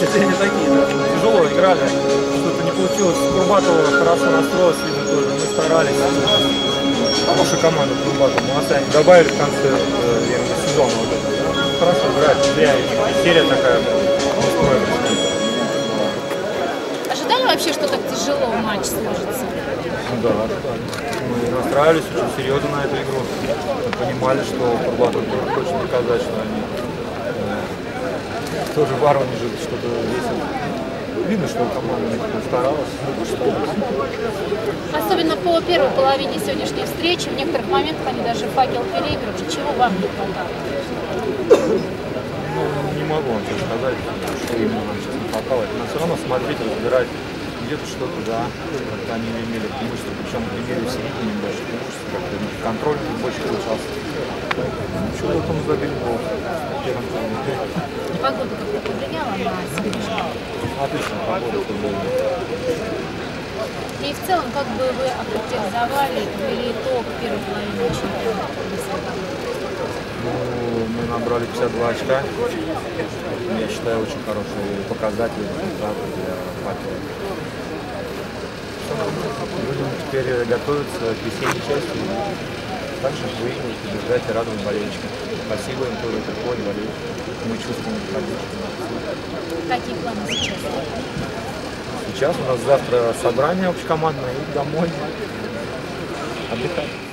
Не такие. Тяжело играли, что-то не получилось. Курбатова хорошо настроилась, видно, тоже. Мы старались. Хорошая команда Курбатова, молодцы. Они добавили в конце э, сезона вот это. Хорошо играть, зря и серия такая настроилась. Ожидали вообще, что так тяжело матч сложится? Ну да. Мы настраивались очень серьезно на эту игру. Мы понимали, что Курбатов хочет доказать, что они тоже в Воронеже что-то весят. Видно, что команда старалась. Особенно по первой половине сегодняшней встречи, в некоторых моментах они даже факел переигрывали. Чего вам не хватало? Ну, не могу вам сказать, что именно нам сейчас не хватало. Надо все равно смотреть, разбирать. Где-то что-то, да, как-то они имели преимущество, причем имели в середине больше преимущества, как-то контроль больше получался. Ничего, потом забили гол в первом тайме. Погода как-то повлияла на сегодняшний Отличная погода футбольная. И в целом, как бы вы охарактеризовали, подвели итог первой половины чемпионата? Ну, мы набрали 52 очка. Я считаю, очень хороший показатель результат для факела. Будем теперь готовиться к весенней части. Также выигрывать, побеждать и радовать болельщиков. Спасибо им тоже, приходят, болеют. Мы чувствуем поддержку. Какие планы сейчас? Сейчас у нас завтра собрание общекомандное и домой отдыхать.